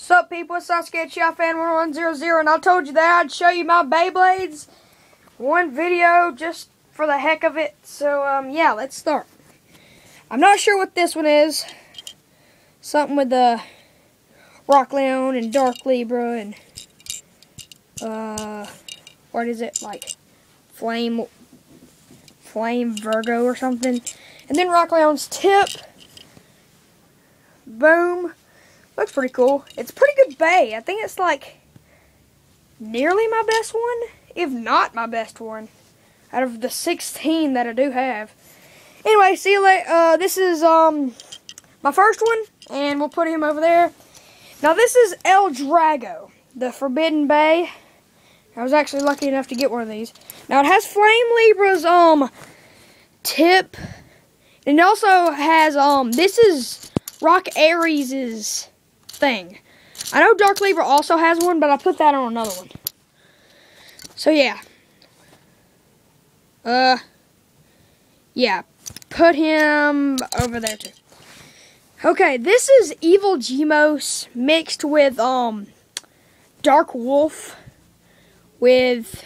Sup people, it's Sasuke Uchiha Fan 1100 and I told you that I'd show you my Beyblades one video just for the heck of it. So um yeah, let's start. I'm not sure what this one is. Something with the Rock Leone and Dark Libra and uh what is it like Flame Flame Virgo or something. And then Rock Leone's tip. Boom. Looks pretty cool. It's pretty good bay. I think it's like nearly my best one, if not my best one, out of the 16 that I do have. Anyway, see you later. Uh, this is um my first one, and we'll put him over there. Now this is El Drago, the Forbidden Bay. I was actually lucky enough to get one of these. Now it has Flame Libra's um tip, and it also has um this is Rock Aries's thing. I know Dark Libra also has one, but I put that on another one. So yeah. Uh yeah, put him over there too. Okay, this is Evil Gemios mixed with um Dark Wolf with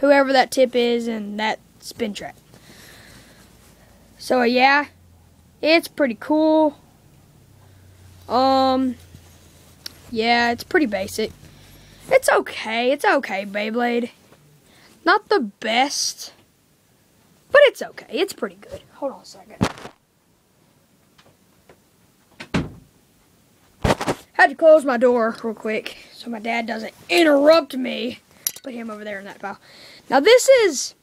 whoever that tip is and that spin trap. So yeah, it's pretty cool. Um yeah, it's pretty basic. It's okay. It's okay, Beyblade. Not the best, but it's okay. It's pretty good. Hold on a second. Had to close my door real quick so my dad doesn't interrupt me. Put him over there in that pile. Now this is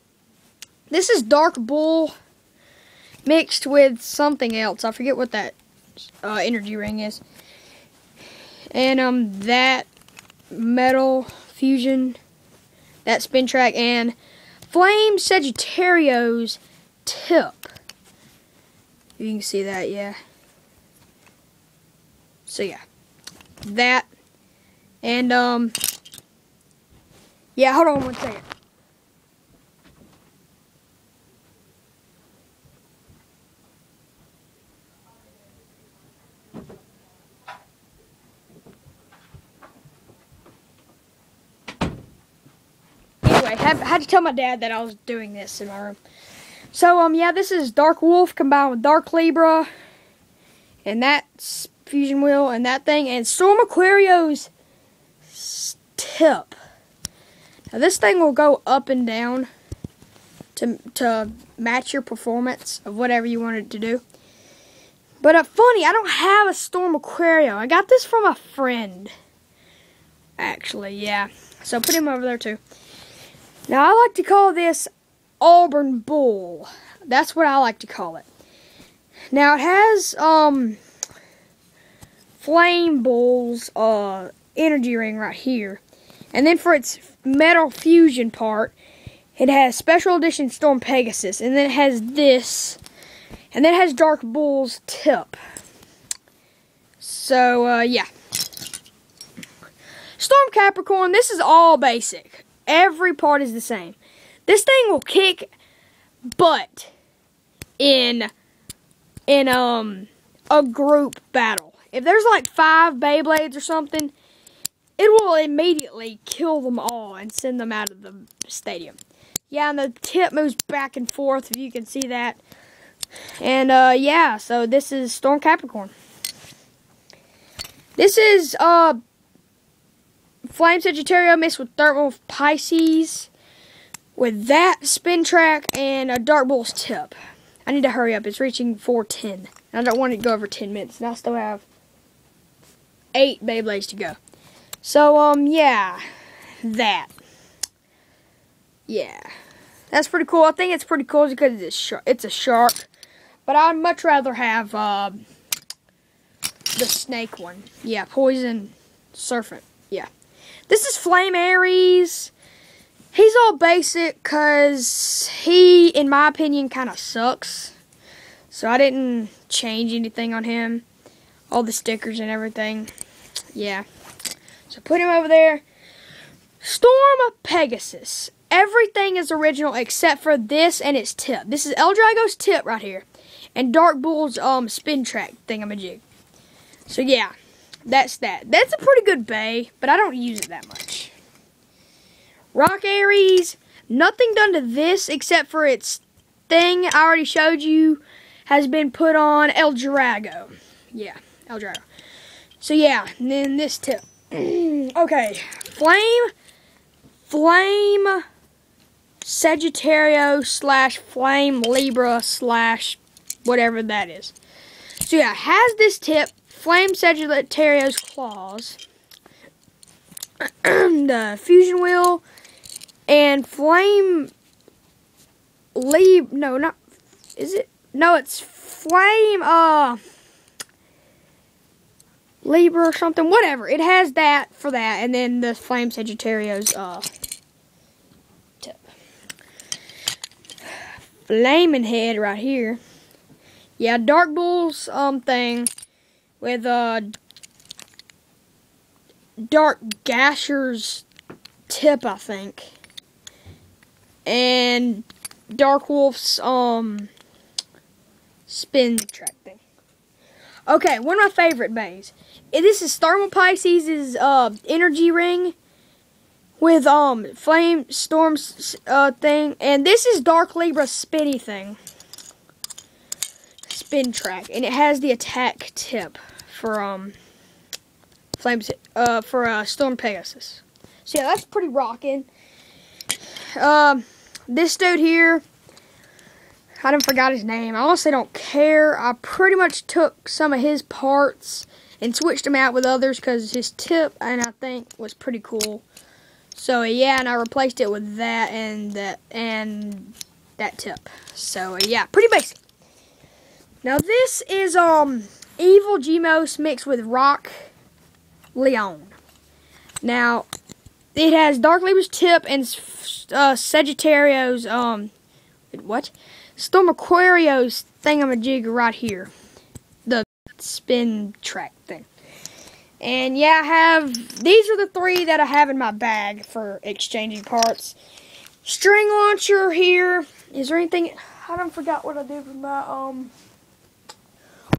this is Dark Bull mixed with something else. I forget what that uh, energy ring is. And um that metal fusion, that spin track, and Flame Sagittario's tip. You can see that, yeah. So yeah, that, and um, yeah. Hold on one second. Anyway, had, had to tell my dad that I was doing this in my room. So, um, yeah, this is Dark Wolf combined with Dark Libra. And that fusion wheel and that thing. And Storm Aquario's tip. Now, this thing will go up and down to, to match your performance of whatever you want it to do. But uh, funny, I don't have a Storm Aquario. I got this from a friend. Actually, yeah. So put him over there too. Now, I like to call this Auburn Bull. That's what I like to call it. Now, it has, um, Flame Bull's, uh, energy ring right here. And then for its metal fusion part, it has Special Edition Storm Pegasus. And then it has this. And then it has Dark Bull's tip. So, uh, yeah. Storm Capricorn, this is all basic. Every part is the same. This thing will kick butt in in um a group battle. If there's like five Beyblades or something, it will immediately kill them all and send them out of the stadium. Yeah, and the tip moves back and forth if you can see that. And uh yeah, so this is Storm Capricorn. This is uh Flame Sagittario mixed with Thermal Pisces with that spin track and a Dark Bull's tip. I need to hurry up. It's reaching 410. I don't want it to go over 10 minutes. And I still have eight Beyblades to go. So, um, yeah. That. Yeah. That's pretty cool. I think it's pretty cool because it's, it's a shark. But I'd much rather have uh, the snake one. Yeah, Poison Serpent. Yeah. This is Flame Aries. He's all basic because he, in my opinion, kind of sucks. So I didn't change anything on him. All the stickers and everything. Yeah. So put him over there. Storm Pegasus. Everything is original except for this and its tip. This is El Drago's tip right here. And Dark Bull's um spin track thingamajig. So yeah. That's that. That's a pretty good bay, but I don't use it that much. Rock Aries, nothing done to this except for its thing I already showed you has been put on El Drago. Yeah, El Drago. So yeah, and then this tip. okay, Flame, Flame Sagittario slash Flame Libra slash whatever that is. So yeah, has this tip, Flame Sagittario's claws, the fusion wheel, and Flame Lib. No, not. Is it? No, it's Flame. Uh. Libra or something, whatever. It has that for that, and then the Flame Sagittario's uh, tip. Flaming head right here. Yeah, Dark Bull's um thing with uh Dark Gasher's tip, I think, and Dark Wolf's um spin track thing. Okay, one of my favorite bays. This is Thermal Pisces' uh, energy ring with um flame storms uh thing, and this is Dark Libra's spinny thing, spin track, and it has the attack tip for um flames uh for uh Storm Pegasus. So yeah, that's pretty rocking. Um, this dude here, I don't forgot his name. I honestly don't care. I pretty much took some of his parts and switched them out with others because his tip, and I think, was pretty cool. So yeah, and I replaced it with that and that and that tip. So yeah, pretty basic. Now this is um Evil Gemios mixed with Rock Leone. Now it has Dark Libra's tip and uh, um what? Storm Aquario's thingamajig right here. The spin track thing. And yeah, I have these are the three that I have in my bag for exchanging parts. String launcher here. Is there anything I don't forgot what I did with my um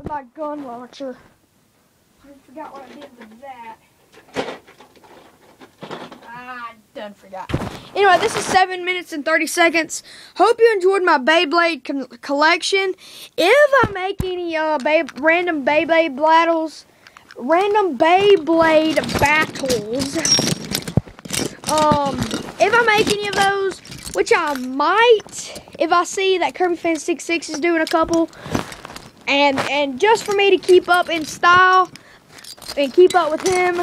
my gun launcher. I forgot what I did with that. Ah, done forgot. Anyway, this is 7 minutes and 30 seconds. Hope you enjoyed my Beyblade collection. If I make any uh, random Beyblade battles, random Beyblade battles, um, if I make any of those, which I might, if I see that Kirby Fan 66 is doing a couple, and and just for me to keep up in style and keep up with him,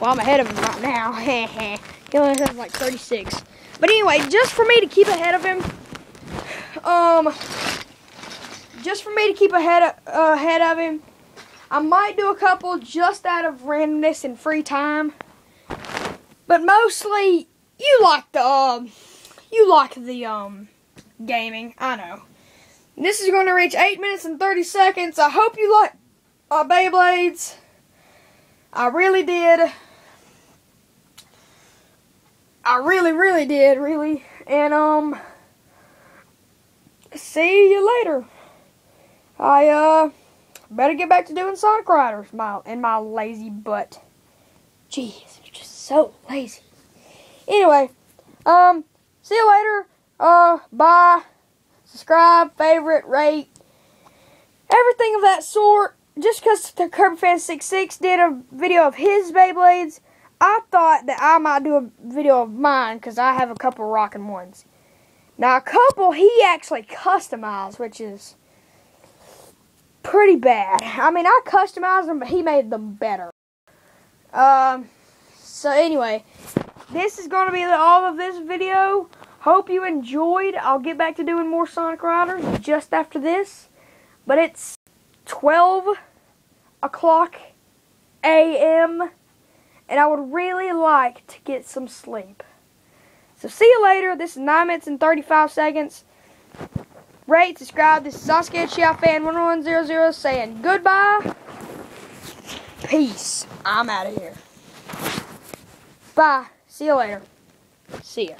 well, I'm ahead of him right now. He only has like 36. But anyway, just for me to keep ahead of him, um, just for me to keep ahead of, uh, ahead of him, I might do a couple just out of randomness and free time. But mostly, you like the, um, you like the, um, gaming. I know. This is going to reach 8 minutes and 30 seconds. I hope you like my Beyblades. I really did. I really, really did, really. And, um, see you later. I, uh, better get back to doing Sonic Riders my, in my lazy butt. Jeez, you're just so lazy. Anyway, um, see you later. Uh, bye. Subscribe, favorite, rate, everything of that sort. Just because the Kirby Fan 66 did a video of his Beyblades, I thought that I might do a video of mine because I have a couple rocking ones. Now, a couple he actually customized, which is pretty bad. I mean, I customized them, but he made them better. Um, so anyway, this is going to be all of this video. Hope you enjoyed. I'll get back to doing more Sonic Riders just after this. But it's 12 o'clock a.m and I would really like to get some sleep. So see you later. This is 9 minutes and 35 seconds. Rate, subscribe. This is Sasuke Uchiha Fan 1100 saying goodbye. Peace. I'm out of here. Bye. See you later. See ya.